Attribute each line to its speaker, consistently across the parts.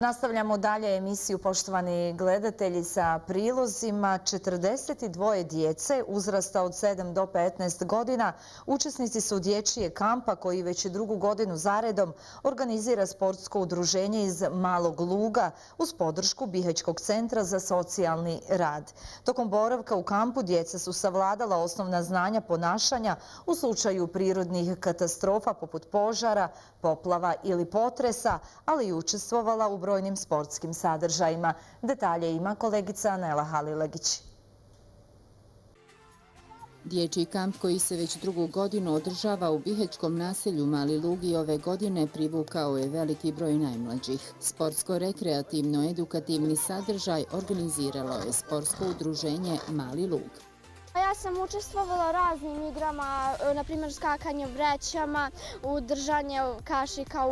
Speaker 1: Nastavljamo dalje emisiju, poštovani gledatelji, sa prilozima 42 djece uzrasta od 7 do 15 godina. Učesnici su dječije kampa koji već drugu godinu zaredom organizira sportsko udruženje iz Malog Luga uz podršku Bihećkog centra za socijalni rad. Tokom boravka u kampu djeca su savladala osnovna znanja ponašanja u slučaju prirodnih katastrofa poput požara, poplava ili potresa, ali i učestvovala u brojnim sportskim sadržajima. Detalje ima kolegica Nela Halilegić.
Speaker 2: Dječji kamp koji se već drugu godinu održava u Bihećkom naselju Mali Lugi ove godine privukao je veliki broj najmlađih. Sportsko-rekreativno-edukativni sadržaj organiziralo je sportsko udruženje Mali Lug.
Speaker 3: Ja sam učestvovala raznim igrama, na primjer skakanje vrećama, udržanje kašika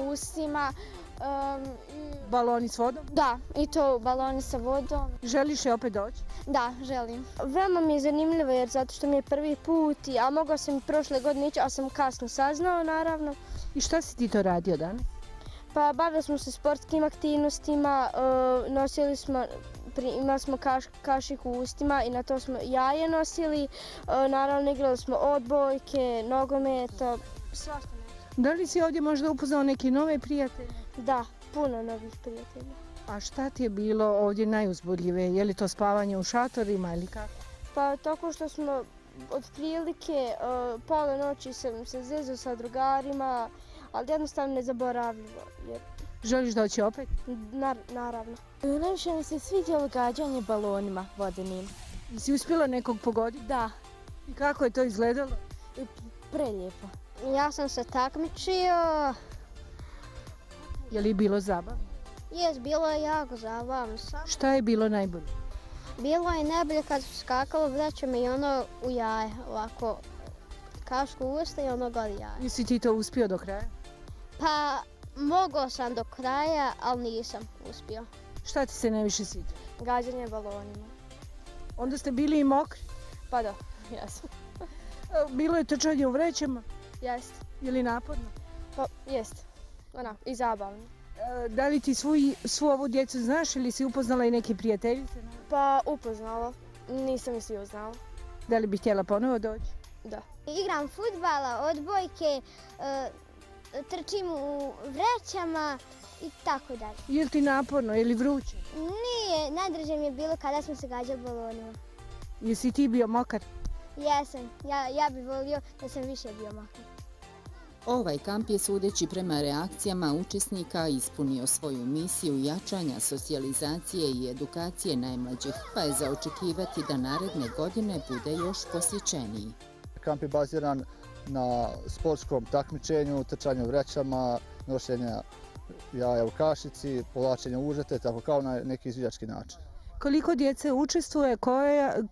Speaker 4: baloni s vodom?
Speaker 3: Da, i to baloni sa vodom.
Speaker 4: Želiš je opet doći?
Speaker 3: Da, želim. Veoma mi je zanimljivo jer zato što mi je prvi put, a mogao sam i prošle godine ići, a sam kasno saznao naravno.
Speaker 4: I šta si ti to radio danas?
Speaker 3: Pa bavili smo se sportskim aktivnostima, e, nosili smo, imali smo kašik u ustima i na to smo jaje nosili. E, naravno igrali smo odbojke, nogometa, svašta nešto.
Speaker 4: Da li si ovdje možda upoznao neke nove prijatelje?
Speaker 3: Da, puno novih prijatelja.
Speaker 4: A šta ti je bilo ovdje najuzbudljive? Je li to spavanje u šatorima ili kako?
Speaker 3: Pa tako što smo od prilike uh, pola noći sam se zezao sa drugarima, ali jednostavno nezaboravljivo. Jer...
Speaker 4: Želiš doći opet?
Speaker 3: Nar naravno.
Speaker 5: Najviše mi se sviđalo gađanje balonima vodenim.
Speaker 4: Si uspjela nekog pogoditi?
Speaker 5: Da.
Speaker 4: I kako je to izgledalo?
Speaker 5: Prelijepo.
Speaker 3: Ja sam se takmičio,
Speaker 4: Je li bilo zabavno?
Speaker 3: Jes, bilo je jako zabavno.
Speaker 4: Šta je bilo najbolje?
Speaker 3: Bilo je najbolje kad su skakalo vrećom i ono u jaje, ovako kašku usta i ono goli jaje.
Speaker 4: Jesi ti to uspio do kraja?
Speaker 3: Pa, mogao sam do kraja, ali nisam uspio.
Speaker 4: Šta ti se najviše sviđa?
Speaker 3: Gađanje balonima.
Speaker 4: Onda ste bili i mokri?
Speaker 3: Pa da, jesam.
Speaker 4: Bilo je trčanje u vrećama? Je li napadno?
Speaker 3: Pa, jest ona, i zabavno.
Speaker 4: E, da li ti svu, svu ovu djecu znaš ili si upoznala i neke prijateljice?
Speaker 3: Pa upoznala, nisam i svi uznala.
Speaker 4: Da li bih htjela ponovo doći?
Speaker 3: Da. Igram futbala, odbojke, e, trčim u vrećama i tako dalje.
Speaker 4: Je li ti naporno ili vruće?
Speaker 3: Nije, najdrže mi je bilo kada smo se gađali balonima.
Speaker 4: Jesi ti bio mokar?
Speaker 3: Jesam, ja, ja bih volio da sam više bio mokar.
Speaker 2: Ovaj kamp je sudeći prema reakcijama učesnika ispunio svoju misiju jačanja socijalizacije i edukacije najmlađih, pa je za očekivati da naredne godine bude još posjećeniji.
Speaker 6: Kamp je baziran na sportskom takmičenju, trčanju vrećama, nošenja jaja u kašici, povlačenja užete, tako kao na neki izvijački način.
Speaker 4: Koliko djece učestvuje,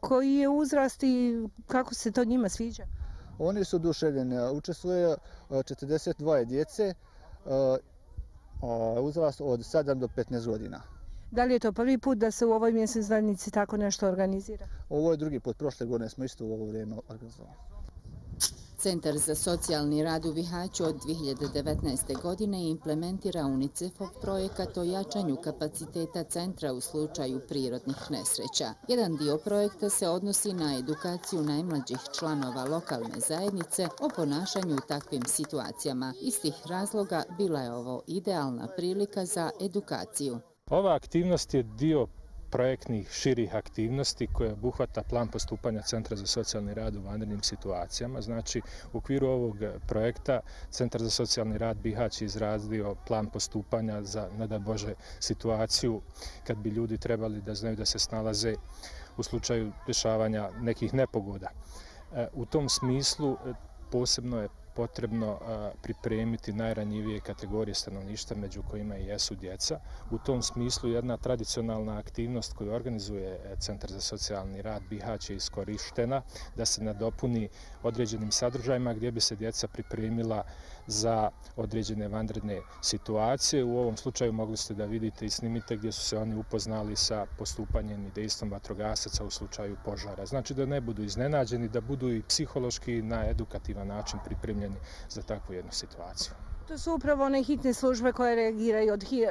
Speaker 4: koji je uzrast i kako se to njima sviđa?
Speaker 6: Oni su oduševljeni, učestvuje 42 e, djece, uzrast od 7 do 15 godina.
Speaker 4: Da li je to prvi put da se u ovoj mjesec zajednici tako nešto organizira?
Speaker 6: Ovo je drugi put, prošle godine smo isto u ovo vrijeme organizovali.
Speaker 2: Centar za socijalni rad u Vihaću od 2019. godine implementira UNICEF-ov projekat o jačanju kapaciteta centra u slučaju prirodnih nesreća. Jedan dio projekta se odnosi na edukaciju najmlađih članova lokalne zajednice o ponašanju u takvim situacijama. Iz tih razloga bila je ovo idealna prilika za edukaciju.
Speaker 7: Ova aktivnost je dio projektnih širih aktivnosti koje obuhvata plan postupanja Centra za socijalni rad u vanrednim situacijama. Znači, u okviru ovog projekta Centar za socijalni rad Bihać je izradio plan postupanja za, ne da Bože, situaciju kad bi ljudi trebali da znaju da se snalaze u slučaju dešavanja nekih nepogoda. E, u tom smislu e, posebno je potrebno pripremiti najranjivije kategorije stanovništva među kojima i jesu djeca. U tom smislu jedna tradicionalna aktivnost koju organizuje e, Centar za socijalni rad Bihać je iskorištena da se nadopuni određenim sadržajima gdje bi se djeca pripremila za određene vanredne situacije. U ovom slučaju mogli ste da vidite i snimite gdje su se oni upoznali sa postupanjem i dejstvom vatrogasaca u slučaju požara. Znači da ne budu iznenađeni, da budu i psihološki na edukativan način pripremljeni za takvu jednu situaciju.
Speaker 4: To su upravo one hitne službe koje reagiraju od, hi, eh,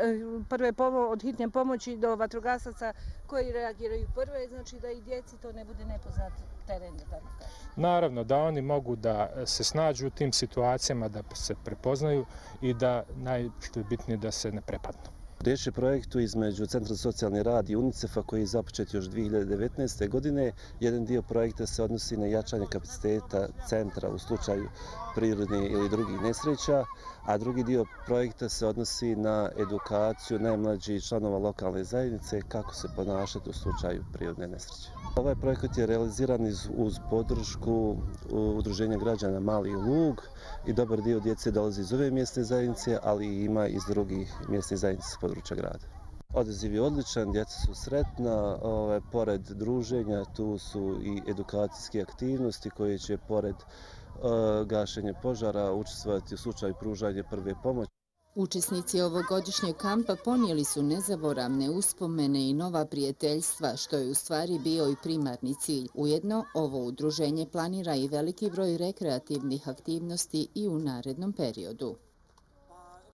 Speaker 4: prve pomo, od hitne pomoći do vatrogasaca koji reagiraju prve, znači da i djeci to ne bude nepoznat teren. Da tako kažem.
Speaker 7: Naravno da oni mogu da se snađu u tim situacijama, da se prepoznaju i da najšto je bitnije da se ne prepadnu.
Speaker 8: Riječ je projektu između Centra za socijalni rad i UNICEF-a koji je započet još 2019. godine. Jedan dio projekta se odnosi na jačanje kapaciteta centra u slučaju prirodni ili drugih nesreća, a drugi dio projekta se odnosi na edukaciju najmlađih članova lokalne zajednice kako se ponašati u slučaju prirodne nesreće. Ovaj projekat je realiziran uz podršku Udruženja građana Mali Lug i dobar dio djece dolazi iz ove mjesne zajednice, ali i ima iz drugih mjesnih zajednica s područja grada. Odaziv je odličan, djeca su sretna, ove, pored druženja tu su i edukacijske aktivnosti koje će pored e, gašenja požara učestvovati u slučaju pružanja prve pomoći.
Speaker 2: Učesnici ovogodišnjeg kampa ponijeli su nezaboravne uspomene i nova prijateljstva, što je u stvari bio i primarni cilj. Ujedno, ovo udruženje planira i veliki broj rekreativnih aktivnosti i u narednom periodu.